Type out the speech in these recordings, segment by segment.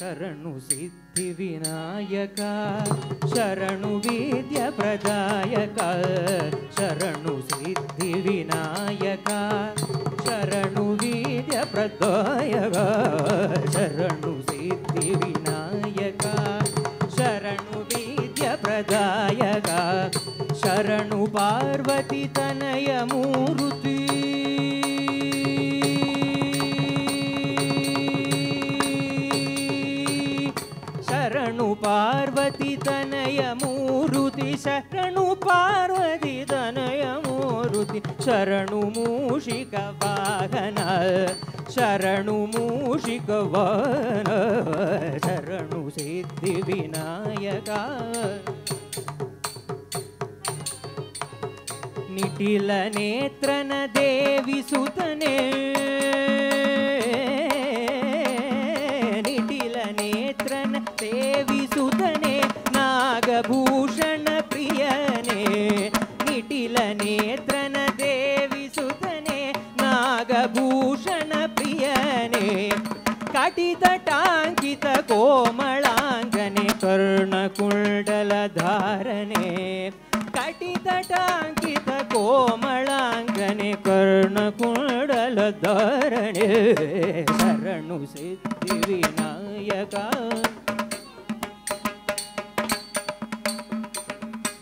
शरणु सिद्धिविनायक शरणु वेद्यप्रदायक शरणु शरणुसिद्धिविनायका ಶರಣು ಪಾರ್ವತಿ ತನಯ ಮೂರುತಿ ಶರಣು ಪಾರ್ವತಿ ತನಯ ಮೂರುತಿ ಶರಣು ಮೂಷಿಕ ವಾಹನ ಶರಣು ಮೂಷಿಕ ವಾಹನ ಶರಣು ಸಿದ್ಧಿ ವಿನಾಯಕ ನಿಟಿಲ ನೇತ್ರನ ದೇವಿ ಸುತನೆ देविसुतने नागभूषण प्रियने निटिलनेत्रन देविसुतने नागभूषण प्रियने कटितटाङ्कित कोमलाङ्गने कर्णकुण्डलधारणे कटितटाङ्कित कोमलाङ्गने कर्णकुण्डलधारणे शरणु सिद्धिविनायका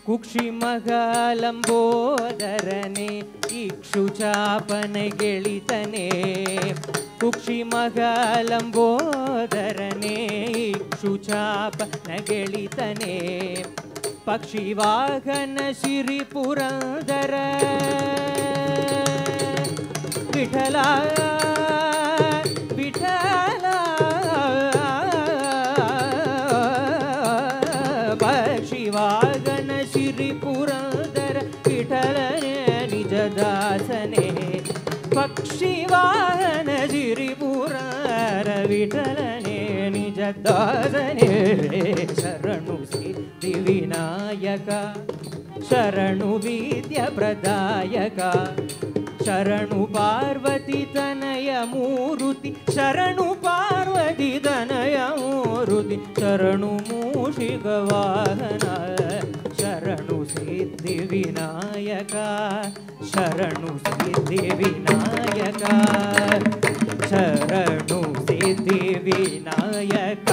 ಕುಕ್ಷಿಮಗಾಲಂಬೋದರನೆ ಇಕ್ಷುಚಾಪನ ಗೆಳಿತನೆ ಕುಕ್ಷಿಮಗಾಲಂಬೋದರನೆ ಇಕ್ಷುಚಾಪನ ಗೆಳಿತನೆ ಪಕ್ಷಿವಾಹನ ಶಿರಿ ಪುರಂದರ ವಿಠಲ ವಿಠಲ ಪಕ್ಷಿವಾಗನ गिरिपुरन्दर विठलने निजदासने। पक्षिवाहन गिरिपुरर विठलने निजदासने। शरणु सिद्धिविनायक शरणु विद्यप्रदायक शरणु पार्वती तनय मूरुति शरणु पार्वती तनय मूरुति शरणु चरणुमूषिगवाहन शरणु सिद्धिवियका शरण सिद्धिविनायका शरण सिद्धिविनायक